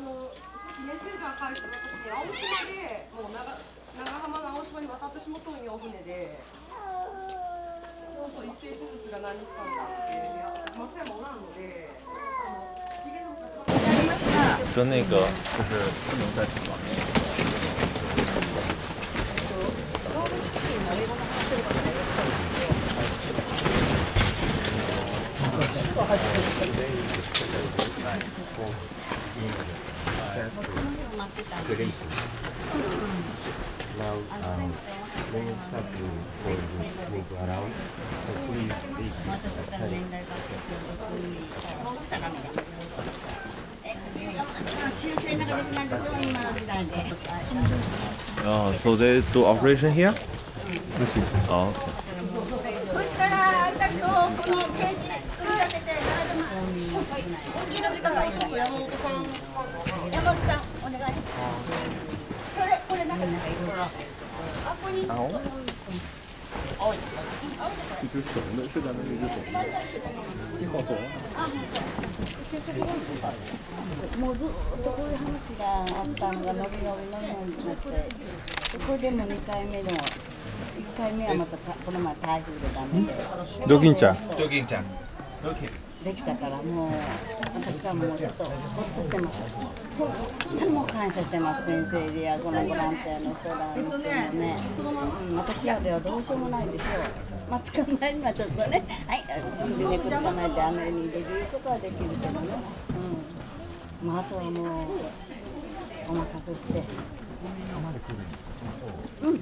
の年生が帰った私に青島でもう長長浜の青島に渡ってしまったんよ船でそうそう一斉手術が何日間かあって松山おらんのであの重信さんになりました那个就是不能再死亡那个はい。だ。え、修正なんかできないでしょ、今の時代で。Oh, so they do operation here? Oh, okay. そしたら、あんたとこのケージ作り上げて、大きいの来たら、山本さん。一只的是咱们只，你好啊！もうずっとこういう話があったのが伸び伸び伸び伸びに。なってこれでも2回目の1回目はまたこの前台風でダメでドキンちゃん。ドキン。ちゃんできたからもう私はもうちょっとほっとしてます。感謝してます、先生やこのボランティアの人らにしてもね、うん、私らではどうしようもないでしょう。まあ、捕まえるのはちょっとね、はい、首根っこ捕まえてあの絵に入れることはできるけどね。うん。まあ、あとはもう、お任せして。うん